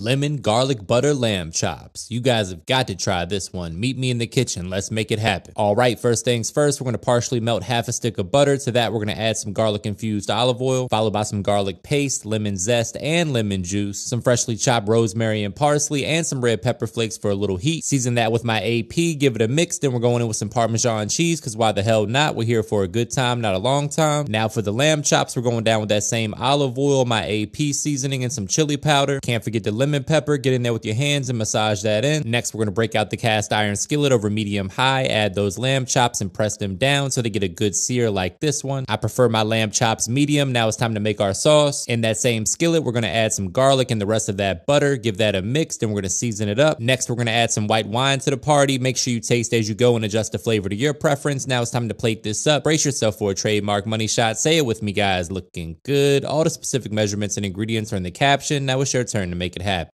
lemon garlic butter lamb chops. You guys have got to try this one. Meet me in the kitchen. Let's make it happen. All right, first things first, we're going to partially melt half a stick of butter. To that, we're going to add some garlic infused olive oil, followed by some garlic paste, lemon zest, and lemon juice, some freshly chopped rosemary and parsley, and some red pepper flakes for a little heat. Season that with my AP, give it a mix. Then we're going in with some Parmesan cheese because why the hell not? We're here for a good time, not a long time. Now for the lamb chops, we're going down with that same olive oil, my AP seasoning, and some chili powder. Can't forget the lemon lemon pepper, get in there with your hands and massage that in. Next, we're going to break out the cast iron skillet over medium high, add those lamb chops and press them down so they get a good sear like this one. I prefer my lamb chops medium. Now it's time to make our sauce. In that same skillet, we're going to add some garlic and the rest of that butter, give that a mix, then we're going to season it up. Next, we're going to add some white wine to the party. Make sure you taste as you go and adjust the flavor to your preference. Now it's time to plate this up. Brace yourself for a trademark money shot. Say it with me, guys. Looking good. All the specific measurements and ingredients are in the caption. Now it's your turn to make it happen.